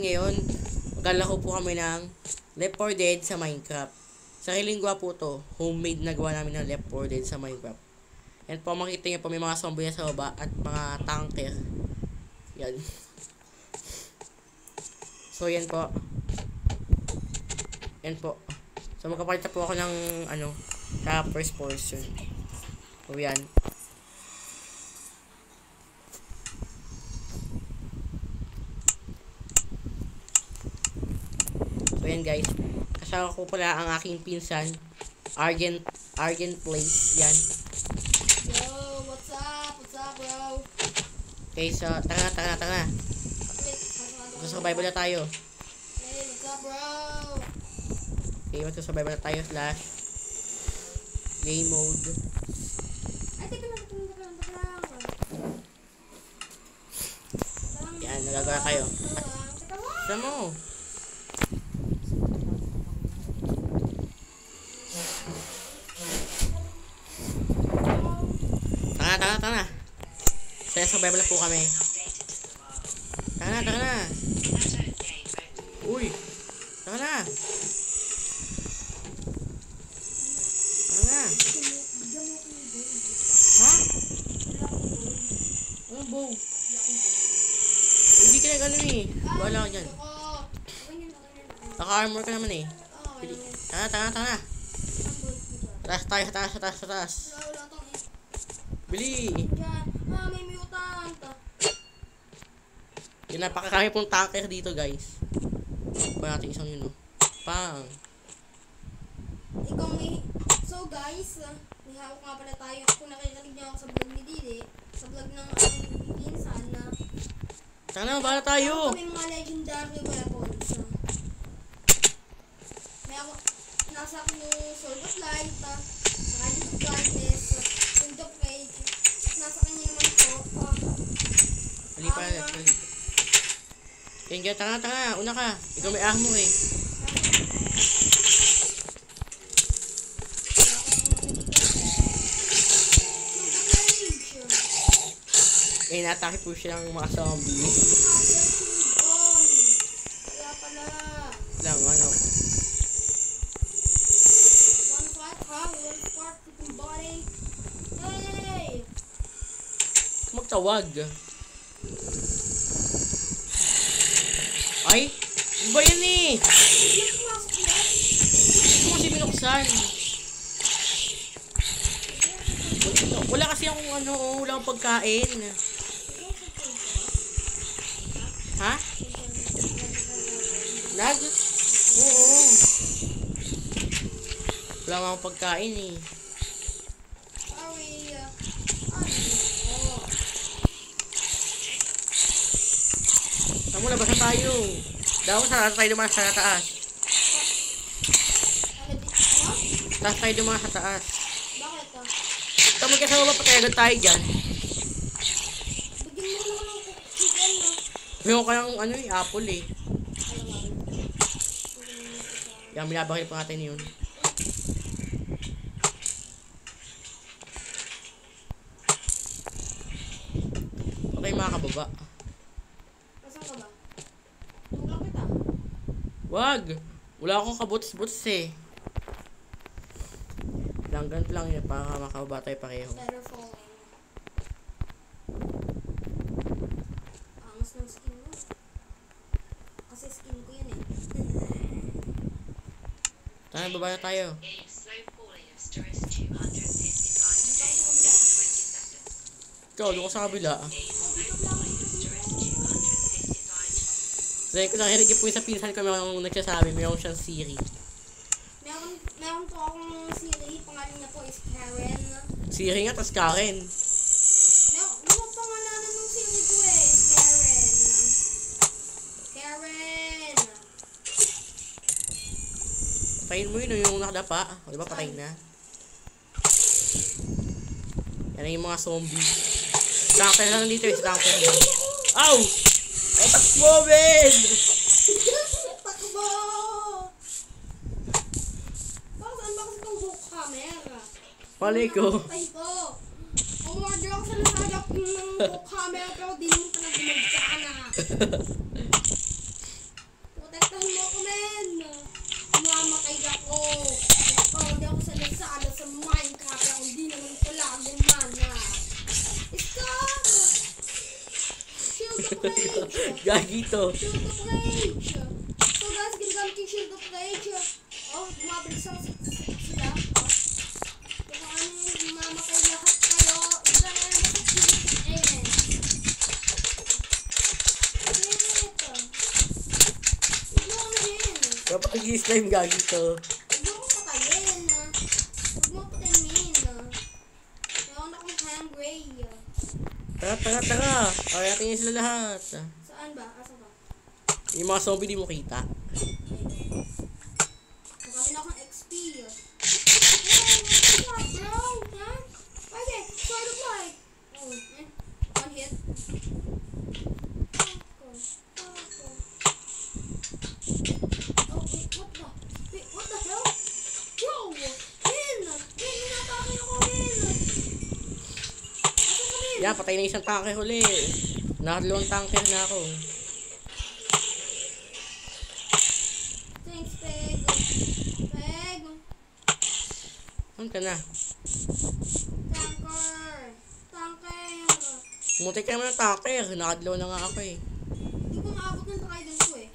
ngayon, maglalako po kami ng Left 4 Dead sa Minecraft. Sariling gawa po to. Homemade na gawa namin ng Left 4 Dead sa Minecraft. Yan po, makita niyo po may mga zombie na sa baba at mga tanker. Yan. So, yan po. Yan po. So, magkapalit po ako ng, ano, sa first person. So, yan. Yan guys. Kasama ko pala ang aking pinsan. Argent, Argent Place. Yan. Yo, what's up? What's up, bro? Okay, so, tara na, tara na, tara na. Wait, masama Magsasurvival na tayo. Hey, what's up, bro? Okay, magsasurvival na tayo slash game mode. Ay, teka lang, teka lang, teka lang, Yan, nagagawa lang. Saan mo? Tara, tara, tara. Saya survival po kami. Tara na, tara na. Uy. Tara na. Tara na. Ha? Ano bow? Hindi ka na ganun eh. Wala ka dyan. Naka-armor ka naman eh. Tara, tara, tara. Taas tayo, taas, taas, taas. Bili. Napakarami pong tanker dito, guys. Pa natin isang yun, no? Pang. Ikaw may... So guys, ah, may hawak nga pala tayo. Kung nakikinig niyo ako sa vlog ni Didi, sa vlog ng aking pinsan na Sana, bala tayo. Kami mga legendary weapons. ah. May ako, nasa akin yung Sword of Light, uh, Guardian of Darkness, uh, Wind of Rage, nasa kanya naman po, uh, Hali pa na, Yan, yan, tara, tara. Una ka. Ikaw may armor eh. Eh, natake po siya ng mga zombie. Lang, ano. Hey! Magtawag. Ay, ano ba yan eh? Ko kasi binuksan. Wala- kasi akong ano, wala akong pagkain. Ha? Lag? Oo. Wala akong pagkain eh. Sorry. uh, Ay, oh. Saan mo labas na tayo? Daw sa tayo dumaan sa taas. Taas tayo dumaan sa taas. Bakit ah? Tama ka sa baba patay agad tayo dyan. Bigyan mo naman ng chicken na. Mayroon ka ng ano eh, apple eh. Yan, binabakil pa natin yun. Okay mga kababa. Nasaan ka ba? Tulak kita. Wag! Wala akong kabuts-buts eh. Lang, lang yun para makababa tayo pareho. Better falling. Angas ng skin mo. Kasi skin ko yan eh. Tara, baba na tayo. A slow falling of stress 255 Dito ako sa kabila. 20 seconds. Ikaw, doon ko sa kabila. A slow falling of stress 255 Kasi ko nakinig po sa pinsan ko mayroong nagsasabi, mayroong siyang Siri. Meron, meron po akong Siri. Pangalan niya po is Karen. Siri nga, tas Karen. Meron, yung pangalanan ng Siri ko eh. Karen. Karen. Patayin mo yun, yung nakadapa. O, diba, patay na. Yan yung mga zombie. Tanker lang dito, eh. Tanker lang. Ow! Takbo, Ben! Takbo! Bakit ang bakas itong buhok camera? Pali ko. Patay ko. Umorder ako sa Lazada ng buhok camera pero di mo pala gumagkana. Protektahan mo ako, men! Mamatay ako. Of Rage. So guys, ginagamit yung Shield of Rage. Oh, bumabalik sa sila. Kung ano yung mamatay lahat kayo, isa na naman sa Shield. Amen. Ito. Huwag mo ano yun. Kapag slime gagi to. Tara, tara, tara. Kaya natin sila lahat. Saan ba? Asa ba? Yung mga zombie di mo kita. Marami na akong XP. Hey, what's up, bro? Ha? Okay, sort of like. Oh, eh. One hit. Ako. Ako. Oh, wait, what the? Wait, what the hell? Bro! Min! Min, minatake ako, Min! Yan, patay na isang tanker huli. Nakadalawang tanker na ako. Thanks, Peg. Peg. Saan ka na? Tanker. Tanker. Mutik ka naman ng tanker. Nakadalaw na nga ako eh. Hindi ko maabot ng trident ko eh.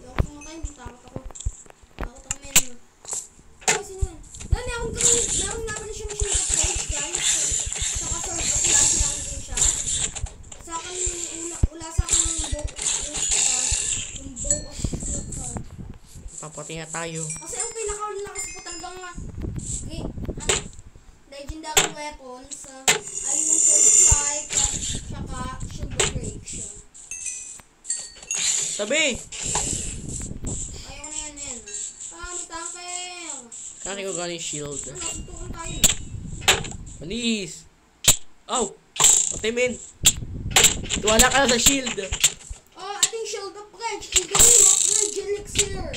Hindi ako pumatay, hindi takot ako. Takot ako men. Ay, sino yan? Dali, akong gawin. Meron nga pala siyang shield of faith, guys. Saka sword of life lang din siya. Sa akin, ula, ula sa akin yung bow, yung, uh, yung bow of silver. Papatay na tayo. Kasi ang pinakalakas po talagang okay, ano, legendary weapons uh, ay yung life, uh, tsaka shield of rage. Tabi! Ayaw na yan, yan. Ah, may tanker! Kasi ko galing shield. Ano, tutukan tayo. Manis! Aw! Patay min! Tuwala ka na sa shield! Oh, ating shield of rage. In the name of rage elixir.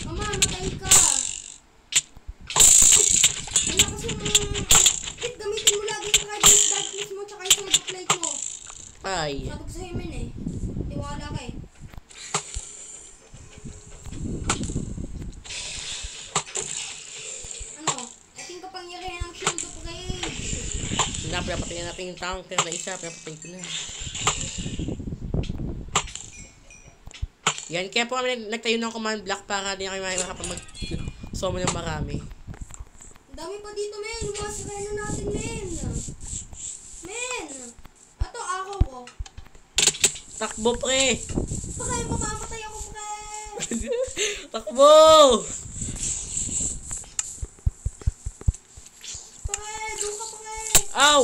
Mamamatay ka. Ano kasi yung... Hit, gamitin mo lagi yung radiant darkness mo tsaka yung mo. Ay! Sabi ko sa'yo, men eh. Tiwala ka eh. Ano? Ating kapangyarihan ng shield of rage. Na natin yung tanker na isa. Pinapatay ko na. Yan, kaya po kami nag- nagtayo ng command block para di na kayo makapag summon ng marami. Dami pa dito, men. Lumasaray na natin, men. Men! Ato, ako, oh. Takbo, pre! Pre, mamamatay ako, pre. Takbo! Pre, doon ka, pre. Ow!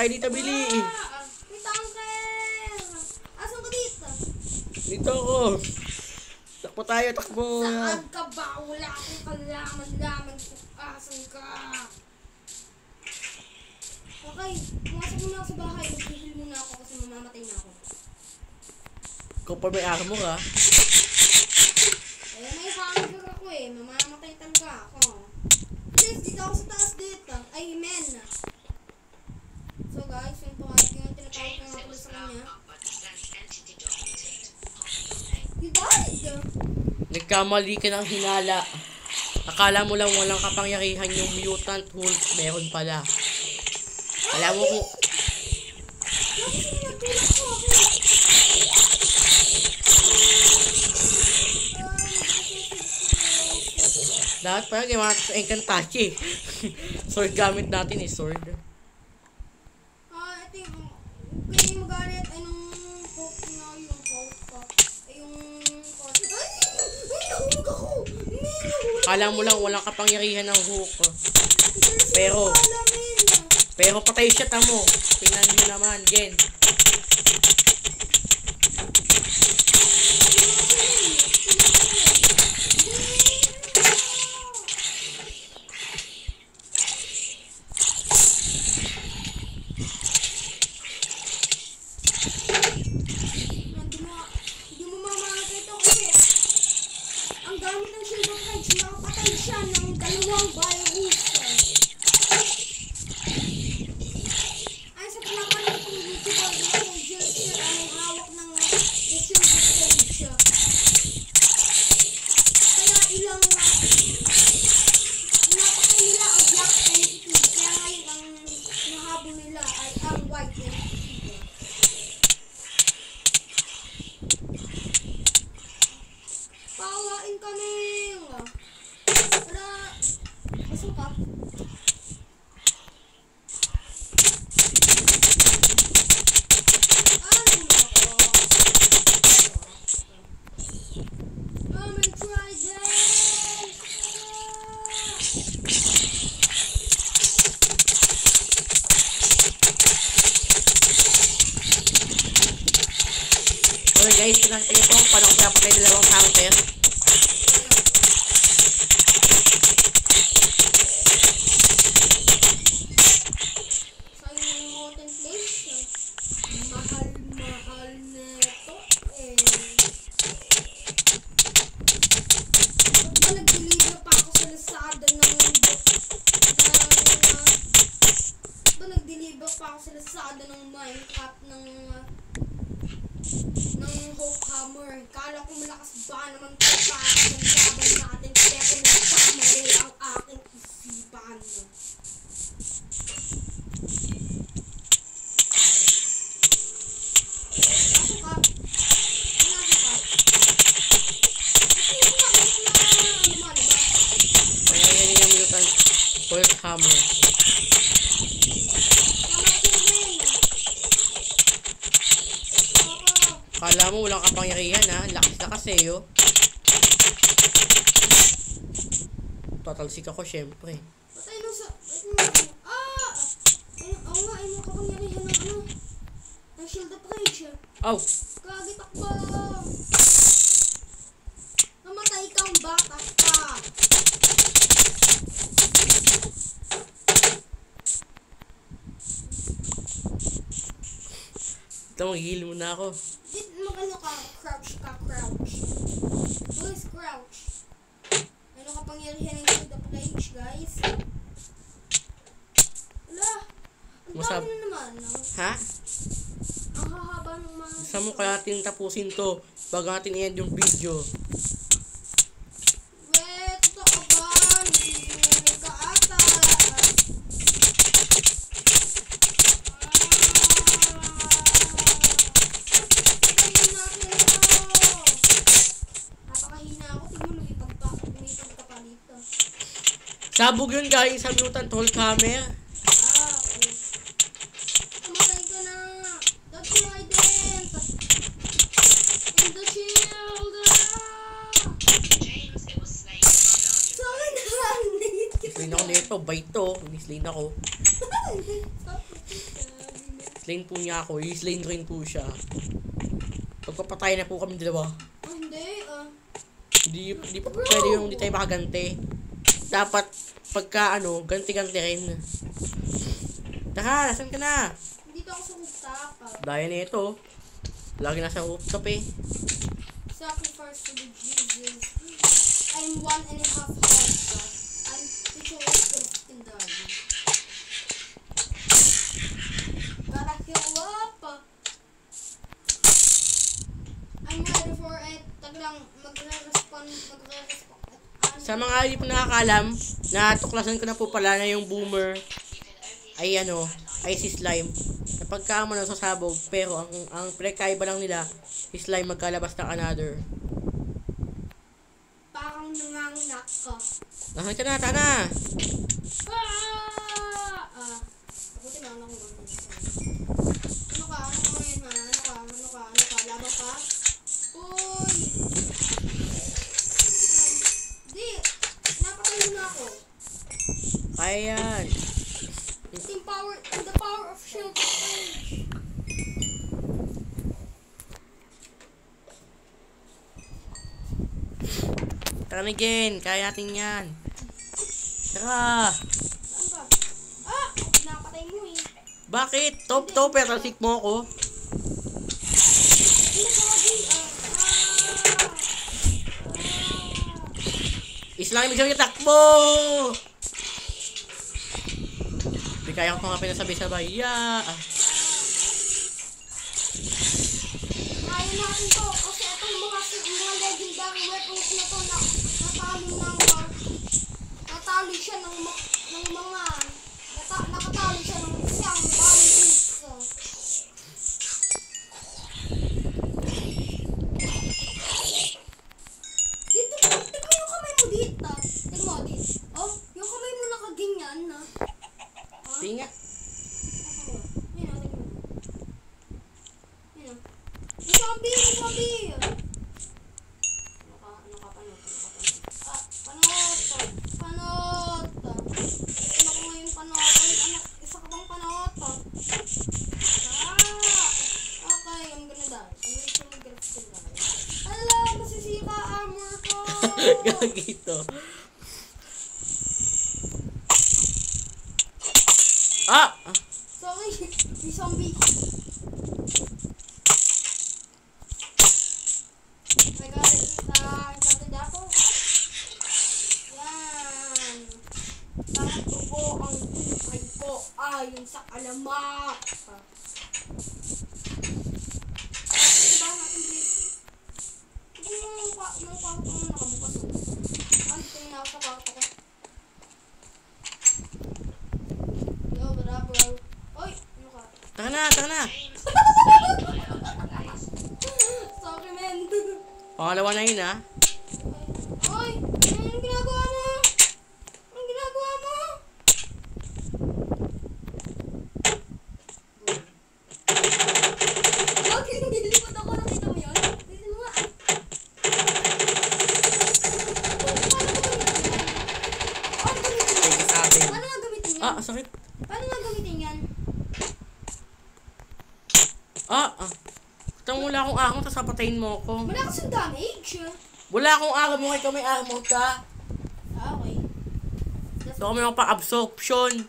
Takbo na tayo dito! Ah, tanker! Asan ka dito? Dito ako! Takbo tayo, takbo! Saan ka ba? Wala akong kalaman-laman kung asan ka. Okay, pumasok muna ako sa bahay. Mag-heal muna ako kasi mamamatay na ako. Kung pa may armor ah. Kaya may hunger ako eh. Mamamatay talaga ako. Please, dito ako sa taas dito. Ay, men. Guys, yung tuwag yung tinatawag ko was sa kanya. You died! Nagkamali ka ng hinala. Akala mo lang walang kapangyarihan yung mutant Hulk. Meron pala. Alam mo kung... Pala ginawa natin sa Encantachi. sword gamit natin eh, sword. Akala mo lang walang kapangyarihan ng hook. Pero... Pero- patay siya tamo. Tingnan nyo naman, Gen. Hindi mo, hindi mo mamakita kasi ang gamit ng silver cage, makapatay siya ng dalawang virus. Ay, sa pinapanood kong YouTuber, yung Jill Sir, ang hawak ng the silver cage. Kaya ilang napakay nila ang black entity. Kaya ngayon ang nahabol nila ay ang white entity. Pawain kami! Para... Masok ka? Ano ako? I'm gonna try this! Okay guys, pinakita niyo po kung paano ko pinapatay dalawang counter. Ng Minecraft ng... ng Hulk Hammer. Kala ko malakas ba naman ito para sa laban natin. Pero nagkamali ang aking isipan. Pasok Kala mo walang kapangyarihan ha. Lakas na kasi yo. Total sick ako syempre. Patay nung sa... mo. Ah! Ay, oo nga, ay mo kapangyarihan ng ano. Ng shield of rage. Aw! Kagi takbo! Namatay kang bata ka! Ito mag-heal muna ako. Di magano ka, crouch ka, crouch. Boys, crouch. Ano kapangyarihan ng of rage, guys? Wala! Ang Masab- dami na naman, no? Ha? Ang hahaba ng mga... Saan mo kaya natin tapusin to bago natin i-end yung video? By Argent Sa akin na. Nangit ka Slain ako nito, bait to. Ni-slain ako. Slain po niya ako, i-slain rin po siya. Pagpapatay na po kami dalawa. Oh, hindi. Ah. Hindi, hindi pa pwede yung hindi tayo makaganti. Dapat, pagka ano, ganti-ganti rin. Taka, nasan ka na? Dito ako sa rooftop. ah. Daya na ito. Lagi nasa rooftop eh. Sacrifice to the Jesus. I'm one and a half heart. ah. I'm teacher of Christian daddy. Gotta heal up. I'm ready for it. Taglang magre-respond, magre-respond. Sa mga hindi po nakakalam, natuklasan ko na po pala na yung boomer ay ano, ay si slime. Kapag ka mo nasasabog, pero ang, ang pinagkaiba lang nila, si slime magkalabas ng another. Parang nanganginak. Nasaan ka na, Tana? Ah! Ah. Ako tinanong ko ano Ano ka? Ano ka ngayon ha? Ano ka? Ano ka? Ano ka? Laban ka? Uy! Um, di! Official page. Jen. Kaya natin yan. Tara. Ah! Napatay mo eh. Bakit? Top top, pero sick mo ako. Islang ibig sabihin, takbo! Hindi kaya ko nga pinasabay-sabay. Yeah! Ah. Kaya natin to kasi itong mga, mga legendary weapons na to na natalo siya ng, ng mga nata, nakatalo siya ng isang. Uh, dito, tignan mo yung kamay mo dito. Tignan mo dito. Oh, yung kamay mo nakaganyan na. Hindi nga. Ayun, tignan mo. Ayun. May zombie! Zombie! Naka, nakapanood, nakapanood. Ah, panood! Panood! Ano ko ngayon panood? Ay, anak, isa ka bang panood? Ah! Okay, I'm gonna die. I'm gonna get to die. Ala, masisira armor ko! Gagito. Ah! Ah! Sorry, may zombie. I got it sa enchanted apple. Yan. Takot po ang buhay ko ayon sa alamak. Diba natin? Ito yung, yung kwarto mo nakabukas. oh. Ano ito yung nasa kwarto ko? Yo, bra bro. Oy, ano ka? Tara na, tara na. Sorry, man. Pangalawa na yun, ah. Oy, anong ginagawa mo? Anong ginagawa mo? Bakit nilipot ako? Nakita mo yun? Tignan mo nga. Paano gamitin yan? Sige sa akin. Paano nga gamitin yan? Ah, sakit. Paano nga gamitin yan? Ah, ah. Tama wala akong ahon, tapos papatayin mo ako. Wala kasing damage. Wala akong ahon mo, ikaw may armor ka. Ah, okay. So, kami pa-absorption.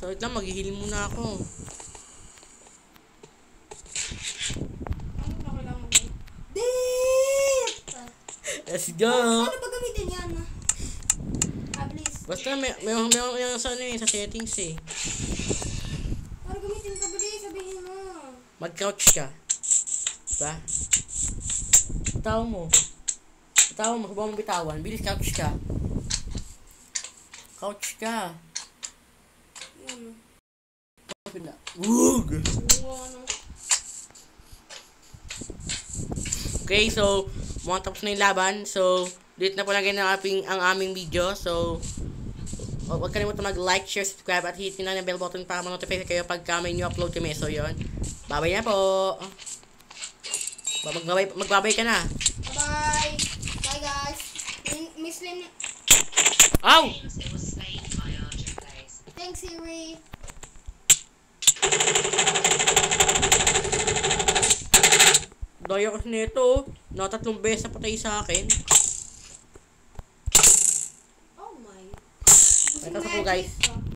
So, wait lang, maghihil muna ako. Ano! Let's go! Paano ba gamitin yan? Ah, please. Basta may, may, may, may, may sa, ano, eh, sa settings eh. Paano gamitin ka ba? Sabihin mo. Mag-couch ka. Diba? Bitawan mo. Bitawan mo, huwag mo bitawan. Bilis, couch ka. Couch ka. Wug! Okay, so, mga tapos na yung laban. So, dito na po lagay na aming, ang aming video. So, hu- huwag kalimutan mag-like, share, subscribe, at hit na yung bell button para ma-notify kayo pagka may new upload kami. So, yun. Babay na po. Ba- Magbabay, magbabay ka na. Bye-bye. Bye, guys. Miss Lin, Ow! Thanks, Siri. Daya kasi nito. Nakatatlong beses na patay sa akin. Oh my. Ito sa po, guys.